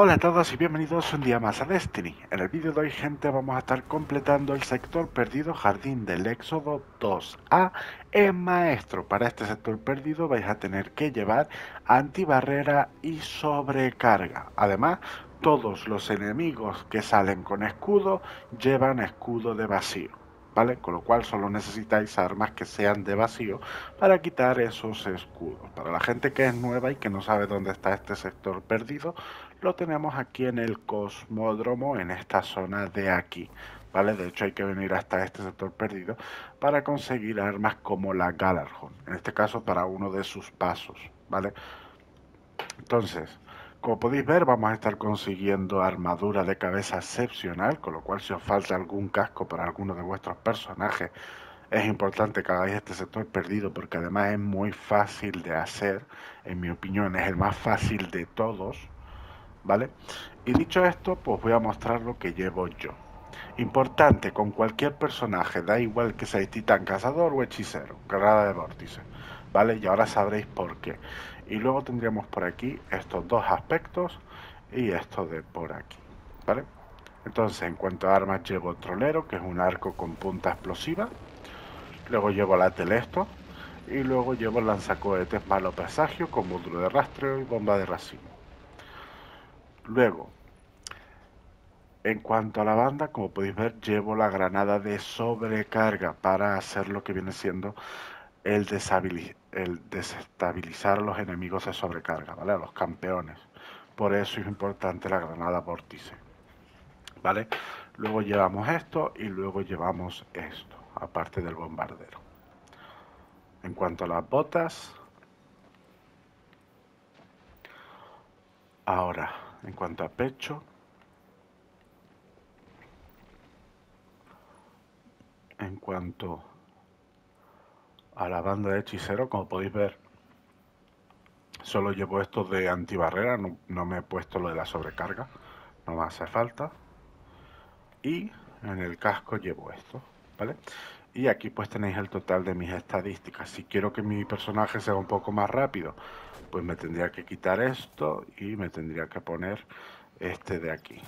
Hola a todos y bienvenidos un día más a Destiny. En el vídeo de hoy, gente, vamos a estar completando el sector perdido Jardín del Éxodo 2A en Maestro. Para este sector perdido vais a tener que llevar antibarrera y sobrecarga. Además, todos los enemigos que salen con escudo llevan escudo de vacío. ¿Vale? Con lo cual solo necesitáis armas que sean de vacío para quitar esos escudos. Para la gente que es nueva y que no sabe dónde está este sector perdido, lo tenemos aquí en el cosmódromo, en esta zona de aquí. ¿Vale? De hecho hay que venir hasta este sector perdido para conseguir armas como la Galarhon, en este caso para uno de sus pasos, ¿vale? Entonces, como podéis ver, vamos a estar consiguiendo armadura de cabeza excepcional, con lo cual si os falta algún casco para alguno de vuestros personajes, es importante que hagáis este sector perdido porque además es muy fácil de hacer, en mi opinión es el más fácil de todos, ¿vale? Y dicho esto, pues voy a mostrar lo que llevo yo. Importante, con cualquier personaje, da igual que seáis titán, cazador o hechicero, carrera de vórtice, ¿vale? Y ahora sabréis por qué. Y luego tendríamos por aquí estos dos aspectos y esto de por aquí, ¿vale? Entonces, en cuanto a armas, llevo trolero, que es un arco con punta explosiva. Luego llevo la telesto. Y luego llevo lanzacohetes malo presagio con módulo de rastreo y bomba de racimo. Luego, en cuanto a la banda, como podéis ver, llevo la granada de sobrecarga para hacer lo que viene siendo el, desestabilizar a los enemigos de sobrecarga, ¿vale? A los campeones. Por eso es importante la granada vórtice, ¿vale? Luego llevamos esto y luego llevamos esto, aparte del bombardero. En cuanto a las botas, ahora en cuanto a pecho. En cuanto a la banda de hechicero, como podéis ver, solo llevo esto de antibarrera, no, no me he puesto lo de la sobrecarga, no me hace falta. Y en el casco llevo esto, ¿vale? Y aquí pues tenéis el total de mis estadísticas. Si quiero que mi personaje sea un poco más rápido, pues me tendría que quitar esto y me tendría que poner este de aquí,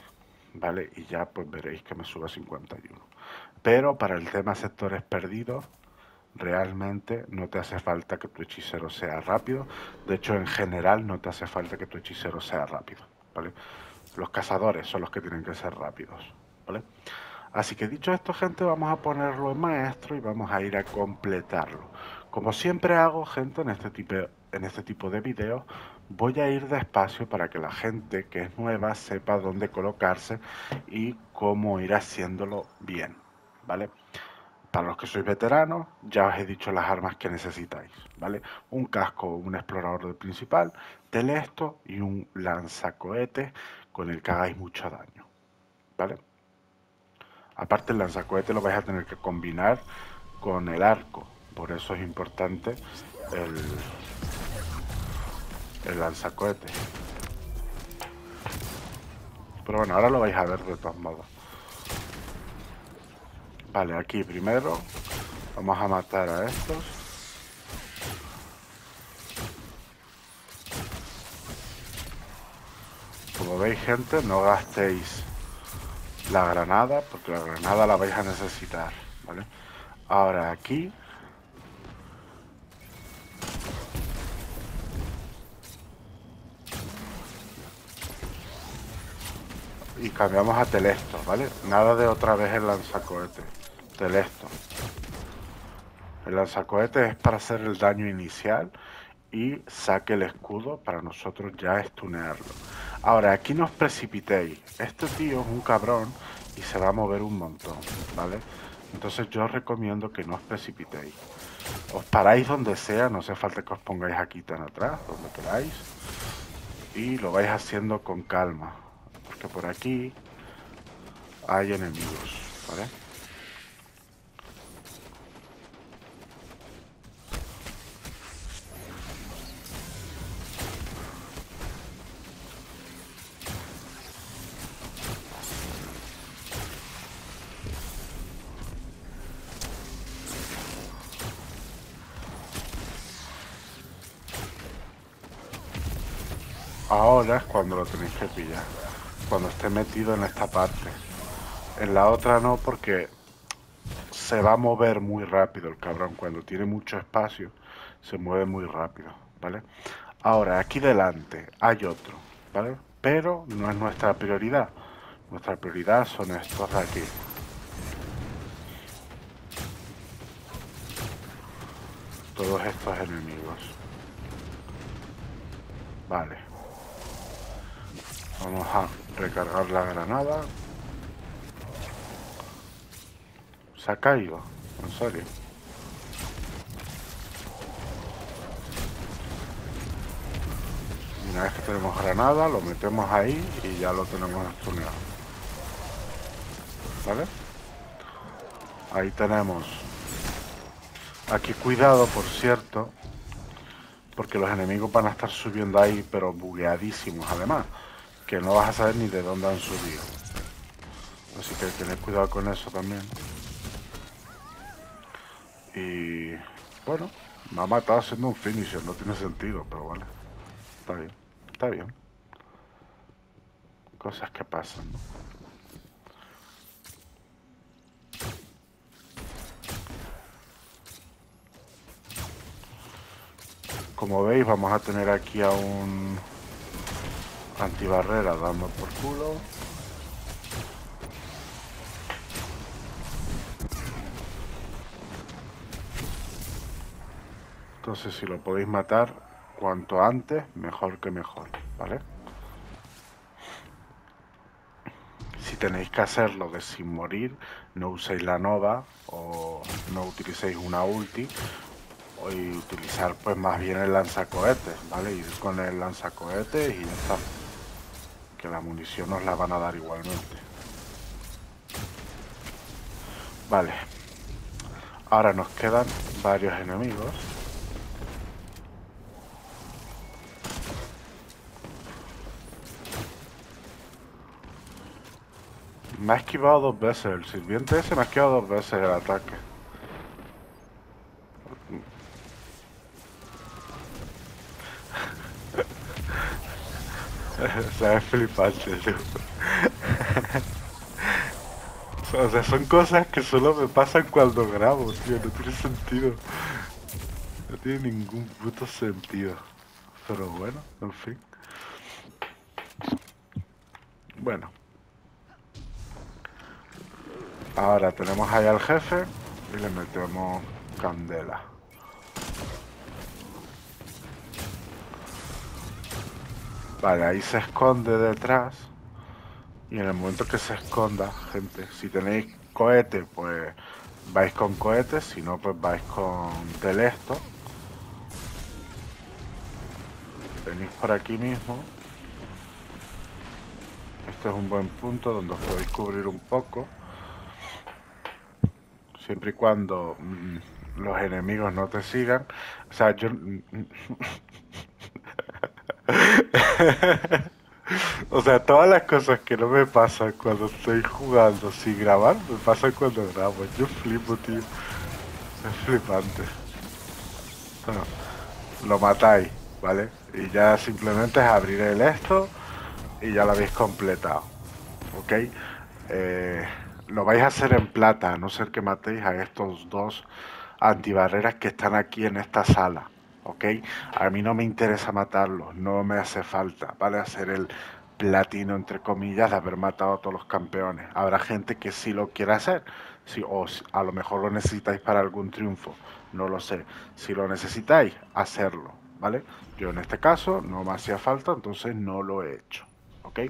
¿vale? Y ya pues veréis que me suba 51. Pero para el tema sectores perdidos, realmente no te hace falta que tu hechicero sea rápido. De hecho, en general no te hace falta que tu hechicero sea rápido, ¿vale? Los cazadores son los que tienen que ser rápidos, ¿vale? Así que dicho esto, gente, vamos a ponerlo en maestro y vamos a ir a completarlo. Como siempre hago, gente, en este tipo, en este tipo de videos, voy a ir despacio para que la gente que es nueva sepa dónde colocarse y cómo ir haciéndolo bien, ¿vale? Para los que sois veteranos, ya os he dicho las armas que necesitáis, ¿vale? Un casco, un explorador del principal, telesto y un lanzacohetes con el que hagáis mucho daño, ¿vale? Aparte el lanzacohete lo vais a tener que combinar con el arco. Por eso es importante el, lanzacohete. Pero bueno, ahora lo vais a ver de todos modos. Vale, aquí primero vamos a matar a estos. Como veis gente, no gastéis la granada, porque la granada la vais a necesitar, ¿vale? Ahora aquí... Y cambiamos a Telesto, ¿vale? Nada de otra vez el lanzacohete. Telesto. El lanzacohete es para hacer el daño inicial y saque el escudo para nosotros ya estunearlo. Ahora, aquí no os precipitéis. Este tío es un cabrón y se va a mover un montón, ¿vale? Entonces yo os recomiendo que no os precipitéis. Os paráis donde sea, no hace falta que os pongáis aquí tan atrás, donde queráis. Y lo vais haciendo con calma. Porque por aquí hay enemigos, ¿vale? Ahora es cuando lo tenéis que pillar. Cuando esté metido en esta parte. En la otra no, porque se va a mover muy rápido el cabrón. Cuando tiene mucho espacio, se mueve muy rápido, ¿vale? Ahora, aquí delante hay otro, ¿vale? Pero no es nuestra prioridad. Nuestra prioridad son estos de aquí. Todos estos enemigos. Vale. Vamos a recargar la granada. Se ha caído, en serio. Una vez que tenemos granada, lo metemos ahí y ya lo tenemos estuneado. ¿Vale? Ahí tenemos. Aquí cuidado, por cierto, porque los enemigos van a estar subiendo ahí, pero bugueadísimos además, que no vas a saber ni de dónde han subido. Así que tener cuidado con eso también. Y bueno, me ha matado haciendo un finisher, no tiene sentido, pero vale. Está bien, está bien. Cosas que pasan. Como veis vamos a tener aquí a un antibarrera dando por culo. Entonces si lo podéis matar cuanto antes, mejor que mejor, ¿vale? Si tenéis que hacerlo de sin morir, no uséis la nova o no utilicéis una ulti y utilizar pues más bien el lanzacohetes, ¿vale? Ir con el lanzacohetes y ya está. Que la munición nos la van a dar igualmente. Vale. Ahora nos quedan varios enemigos. Me ha esquivado dos veces, el sirviente ese me ha esquivado dos veces el ataque. O sea, es flipante, o sea, son cosas que solo me pasan cuando grabo, tío, no tiene sentido. No tiene ningún puto sentido. Pero bueno, en fin. Bueno. Ahora tenemos ahí al jefe y le metemos candela. Vale, ahí se esconde detrás. Y en el momento que se esconda, gente, si tenéis cohete, pues vais con cohetes, si no, pues vais con telesto. Venís por aquí mismo. Este es un buen punto donde os podéis cubrir un poco. Siempre y cuando mm, los enemigos no te sigan. O sea, yo... o sea, todas las cosas que no me pasan cuando estoy jugando sin grabar, me pasan cuando grabo. Yo flipo, tío. Es flipante. lo matáis, ¿vale? Y ya simplemente es abrir esto y ya lo habéis completado. ¿Ok? Eh, lo vais a hacer en plata, a no ser que matéis a estos dos antibarreras que están aquí en esta sala. ¿Ok? A mí no me interesa matarlos, no me hace falta, ¿vale? Hacer el platino, entre comillas, de haber matado a todos los campeones. Habrá gente que sí lo quiera hacer, sí, o a lo mejor lo necesitáis para algún triunfo, no lo sé. Si lo necesitáis, hacerlo, ¿vale? Yo en este caso no me hacía falta, entonces no lo he hecho, ¿ok?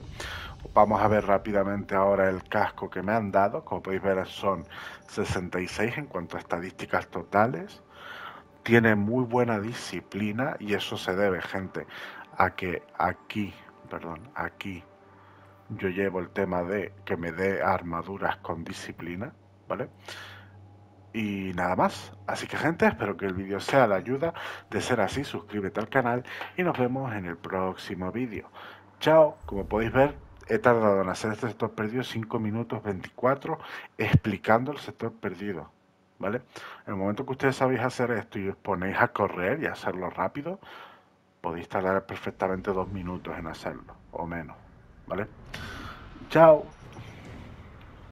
Vamos a ver rápidamente ahora el casco que me han dado. Como podéis ver son 66 en cuanto a estadísticas totales tiene muy buena disciplina y eso se debe, gente, a que aquí, perdón, aquí yo llevo el tema de que me dé armaduras con disciplina, ¿vale? Y nada más. Así que gente, espero que el vídeo sea de ayuda. De ser así, suscríbete al canal y nos vemos en el próximo vídeo. Chao, como podéis ver, he tardado en hacer este sector perdido 5 minutos 24 explicando el sector perdido. ¿vale? En el momento que ustedes sabéis hacer esto y os ponéis a correr y a hacerlo rápido, podéis tardar perfectamente dos minutos en hacerlo, o menos, ¿vale? Chao.